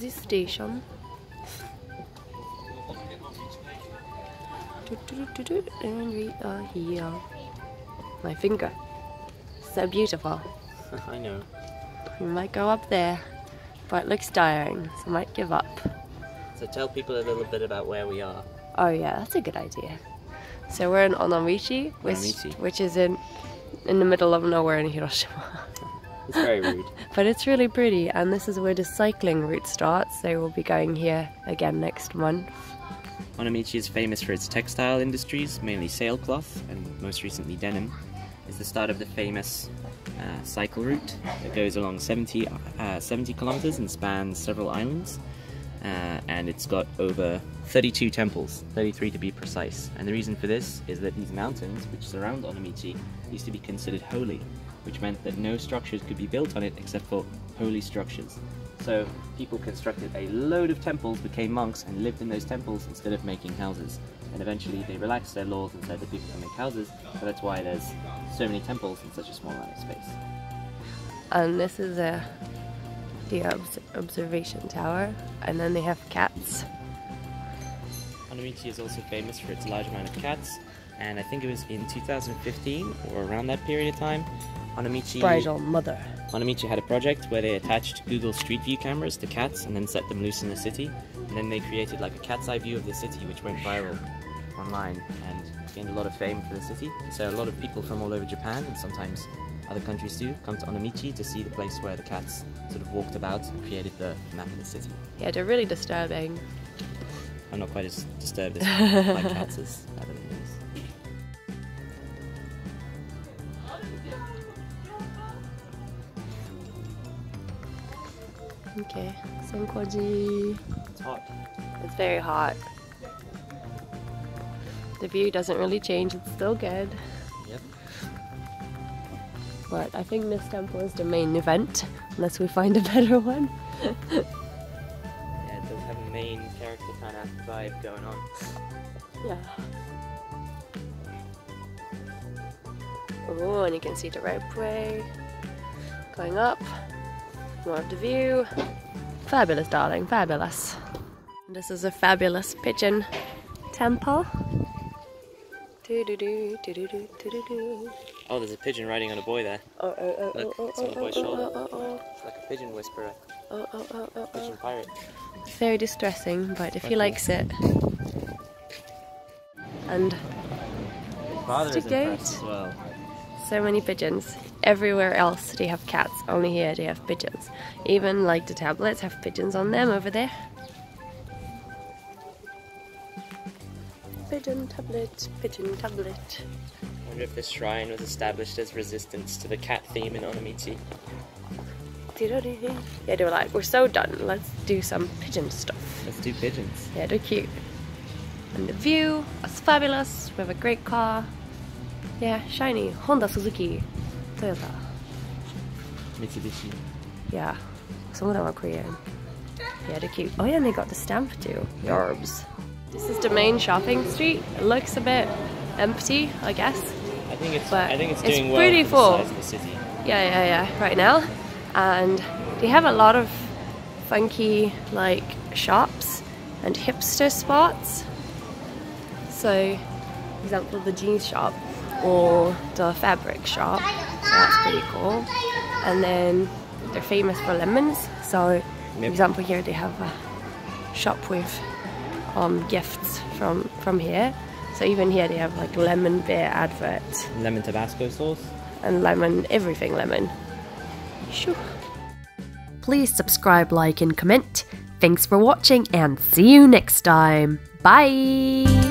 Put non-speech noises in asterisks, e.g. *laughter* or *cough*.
The station. And we are here. My finger. So beautiful. *laughs* I know. We might go up there, but it looks tiring, so I might give up. So tell people a little bit about where we are. Oh yeah, that's a good idea. So we're in Onomichi, which, which is in in the middle of nowhere in Hiroshima. *laughs* It's very rude. *laughs* but it's really pretty, and this is where the cycling route starts. So we'll be going here again next month. Onomichi is famous for its textile industries, mainly sailcloth and most recently denim. It's the start of the famous uh, cycle route that goes along 70, uh, 70 kilometers and spans several islands. Uh, and it's got over 32 temples, 33 to be precise. And the reason for this is that these mountains, which surround Onomichi, used to be considered holy, which meant that no structures could be built on it except for holy structures. So people constructed a load of temples, became monks, and lived in those temples instead of making houses. And eventually they relaxed their laws and said that people can make houses, so that's why there's so many temples in such a small amount of space. And this is a the obs- observation tower, and then they have cats. Onomichi is also famous for its large amount of cats, and I think it was in 2015 or around that period of time, Onomichi, Bridal mother. Onomichi had a project where they attached Google Street View cameras to cats and then set them loose in the city, and then they created like a cat's eye view of the city, which went viral online and gained a lot of fame for the city. So a lot of people from all over Japan and sometimes other countries too come to Onomichi to see the place where the cats sort of walked about and created the map of the city. Yeah, they're really disturbing. I'm not quite as disturbed as *laughs* my cats as other things. Okay, Senkoji. It's hot. It's very hot. The view doesn't really change, it's still good. Yep. But I think this temple is the main event, unless we find a better one. Yeah, it does have a main character kind of vibe going on. Yeah. Oh, and you can see the ropeway going up. More of the view. Fabulous, darling, fabulous. This is a fabulous pigeon temple. Do do do do do do do do. Oh, there's a pigeon riding on a boy there. Oh oh oh, oh Look, oh it's on oh the oh boy's oh shoulder. oh oh It's like a pigeon whisperer, oh oh oh oh oh. pigeon pirate. It's very distressing, but if he likes it. And Father is impressed as well. so many pigeons. Everywhere else they have cats, only here they have pigeons. Even like the tablets have pigeons on them over there. Pigeon tablet, pigeon tablet. I wonder if this shrine was established as resistance to the cat theme in Onomichi. Yeah, they were like, we're so done, let's do some pigeon stuff. Let's do pigeons. Yeah, they're cute. And the view is fabulous. We have a great car. Yeah, shiny. Honda, Suzuki, Toyota. Mitsubishi. Yeah, some of them are Korean. Yeah, they're cute. Oh yeah, and they got the stamp too. Yorbs. This is the main shopping street. It looks a bit empty, I guess. I think it's. But I think it's it's doing well pretty for full. the size of the city. Yeah, yeah, yeah, right now. And they have a lot of funky, like, shops and hipster spots. So, for example, the jeans shop or the fabric shop. So that's pretty cool. And then they're famous for lemons. So, for Yep. example, here they have a shop with um, gifts from from here. So even here they have like lemon beer adverts Lemon Tabasco sauce. and lemon, everything lemon. Shoo. Please subscribe, like, and comment. Thanks for watching and see you next time. Bye!